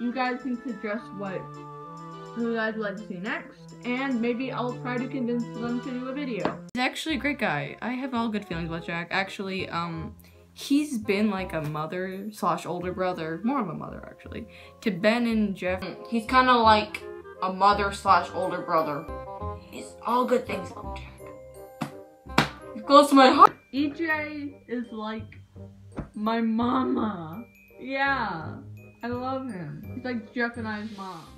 you guys can suggest what who you guys would like to see next, and maybe I'll try to convince them to do a video. He's actually a great guy. I have all good feelings about Jack. Actually, um, he's been like a mother slash older brother, more of a mother actually, to Ben and Jeff. He's kind of like a mother slash older brother. He's all good things about Jack. He's close to my heart. EJ is like my mama. Yeah, I love him. He's like Jeff and I's mom.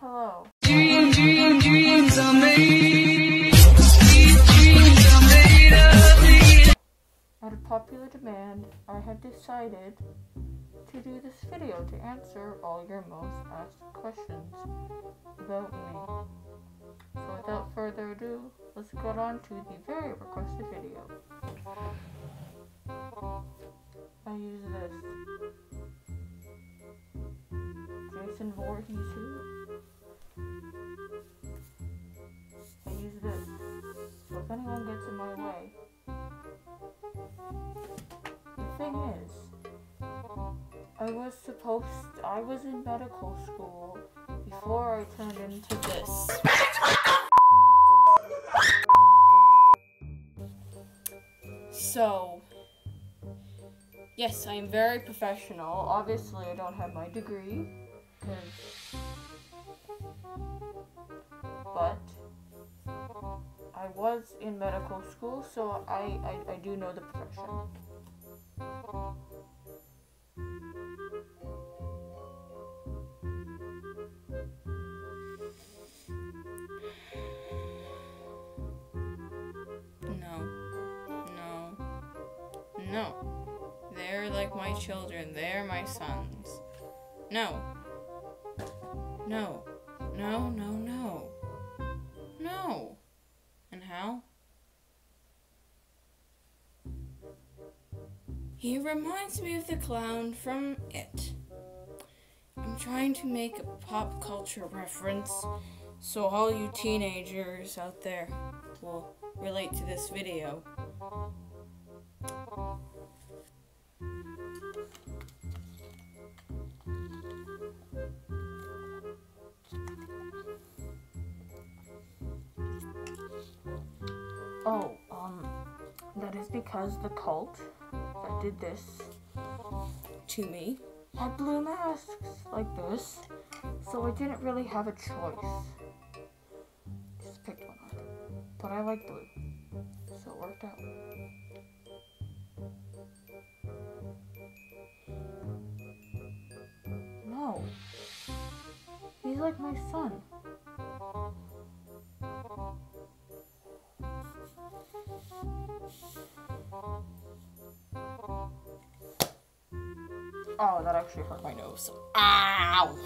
Hello. Dream, dream, dreams are made. Dreams are made of these. Out of popular demand, I have decided to do this video to answer all your most asked questions about me. So without further ado, let's get on to the very requested video. I use this. Jason Voorhees who? I use this. So if anyone gets in my way, the thing is, I was supposed, to, I was in medical school before I turned into this. So, yes, I am very professional. Obviously, I don't have my degree, 'cause- but I was in medical school, so I, I, I do know the profession. No. No. No. They're like my children. They're my sons. No. No. No, no, no. No. And how? He reminds me of the clown from It. I'm trying to make a pop culture reference so all you teenagers out there will relate to this video. Oh, um, that is because the cult that did this to me had blue masks like this, so I didn't really have a choice. Just picked one up. But I like blue, so it worked out. No. He's like my son. Oh, that actually hurt my nose. Ow!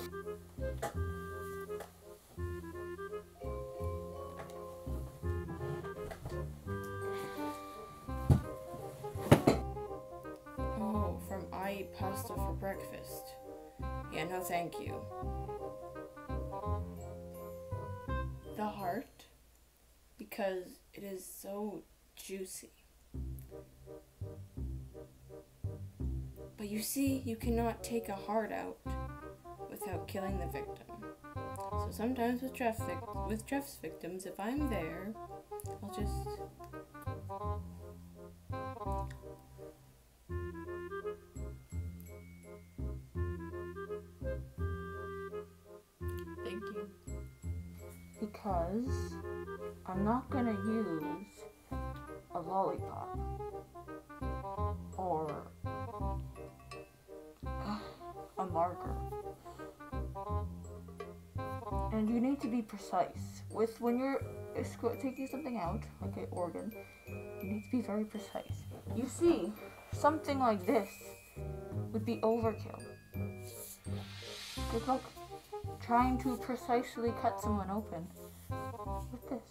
Oh, from I eat pasta for breakfast. Yeah, no thank you. The heart, because it is so juicy. But you see, you cannot take a heart out without killing the victim. So sometimes with vic- with Jeff's victims, if I'm there, I'll just Thank you. Because I'm not gonna use a lollipop marker. And you need to be precise. With when you're taking something out, like an organ, you need to be very precise. You see, something like this would be overkill. It's like trying to precisely cut someone open with this.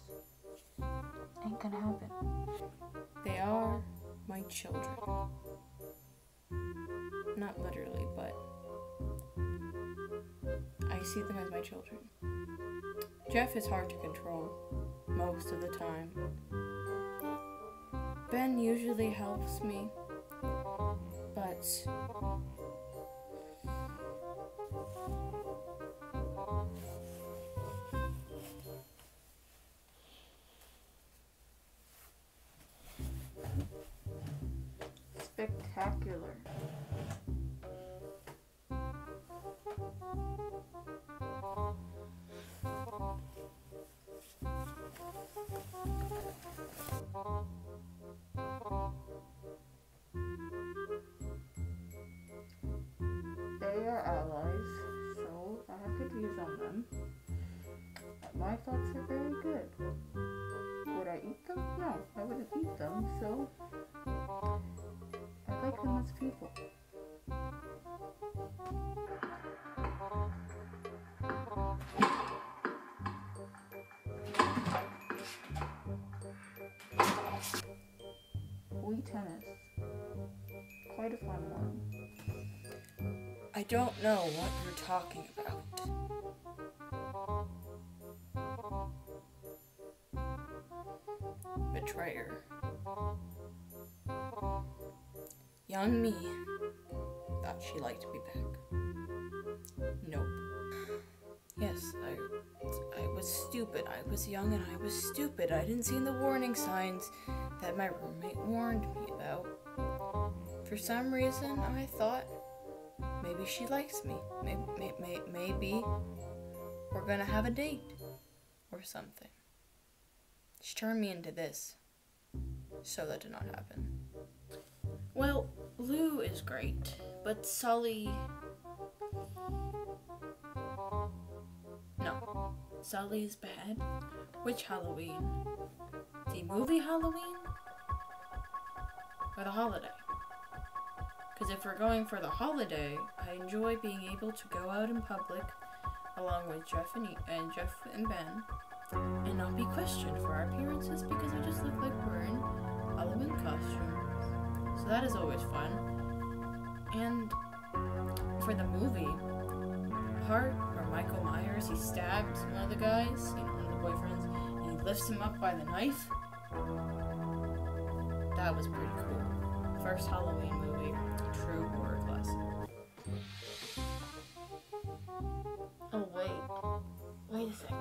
Ain't gonna happen. They are my children. Not literally, but see them as my children. Jeff is hard to control most of the time. Ben usually helps me, but Spectacular. Allies, so I have good views on them. My thoughts are very good. Would I eat them? No, I wouldn't eat them, so I like them as people. Wii tennis. Quite a fun one. Don't know what you're talking about. Betrayer. Young me thought she liked me back. Nope. Yes, I, I was stupid. I was young and I was stupid. I didn't see the warning signs that my roommate warned me about. For some reason, I thought maybe she likes me. Maybe, maybe, we're gonna have a date or something. She turned me into this. So that did not happen. Well, Lou is great, but Sully. No, Sully is bad. Which Halloween? The movie Halloween? Or the holiday? Because if we're going for the holiday, I enjoy being able to go out in public along with Jeff and, e- and Jeff and Ben and not be questioned for our appearances because we just look like we're in Halloween costumes. So that is always fun. And for the movie, part where Michael Myers he stabs one of the guys, you know, one of the boyfriends, and he lifts him up by the knife. That was pretty cool. First Halloween movie, true horror classic. Oh wait, wait a second.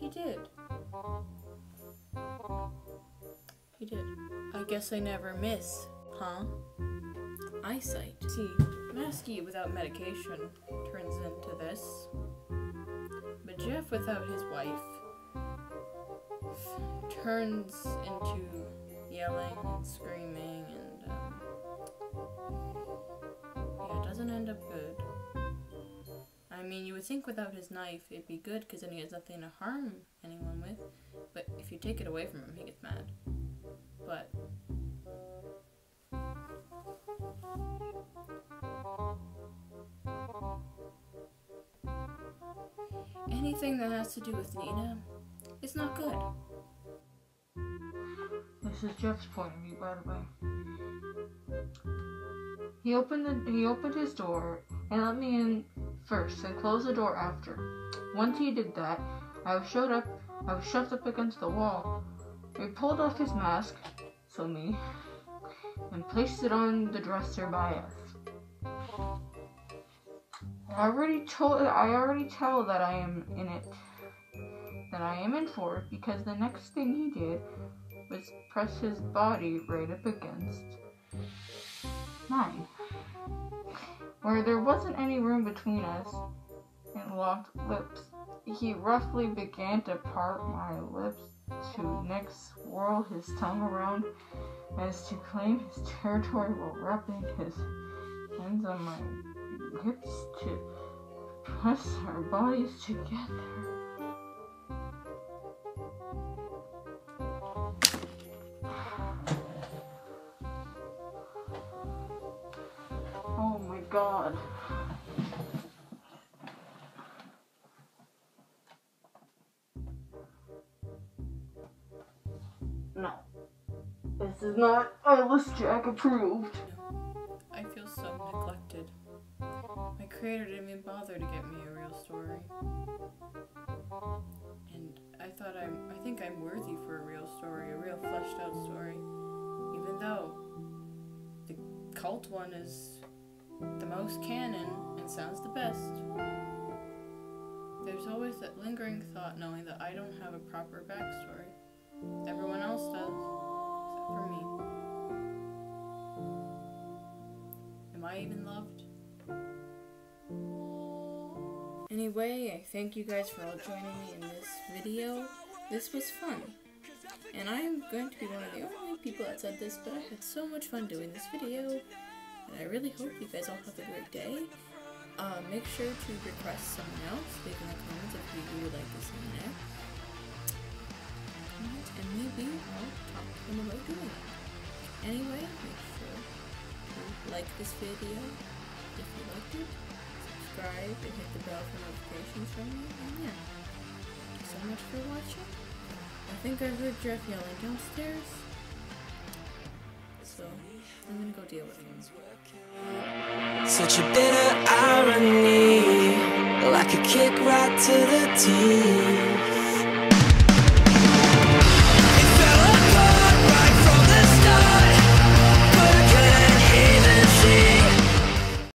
He did. He did. I guess I never miss, huh? Eyesight. See, Masky without medication turns into this. But Jeff without his wife turns into yelling and screaming and um, yeah, it doesn't end up good. I mean, you would think without his knife it'd be good because then he has nothing to harm anyone with. But if you take it away from him, he gets mad. But anything that has to do with Nina is not good. This is Jeff's point of view, by the way. He opened the, he opened his door and let me in first, and closed the door after. Once he did that, I was showed up. I was shoved up against the wall. He pulled off his mask, so me, and placed it on the dresser by us. I already told. I already tell that I am in it. That I am in for because the next thing he did was press his body right up against mine. Where there wasn't any room between us and locked lips, he roughly began to part my lips to next swirl his tongue around as to claim his territory while wrapping his hands on my hips to press our bodies together. God. No. This is not Eyeless Jack approved. I feel so neglected. My creator didn't even bother to get me a real story. And I thought I'm I think I'm worthy for a real story, a real fleshed out story. Even though the cult one is the most canon and sounds the best. There's always that lingering thought knowing that I don't have a proper backstory. Everyone else does, except for me. Am I even loved? Anyway, I thank you guys for all joining me in this video. This was fun. And I am going to be one of the only people that said this, but I had so much fun doing this video. And I really hope you guys all have a great day. Uh, make sure to request someone else. Leave in the comments if you would like to see next. And maybe I'll talk to them about doing it. Anyway, make sure to like this video if you liked it. Subscribe and hit the bell for notifications from me. And yeah, thank you so much for watching. I think I heard Jeff yelling downstairs. So I'm gonna go deal with him. Such a bitter irony, like a kick right to the teeth.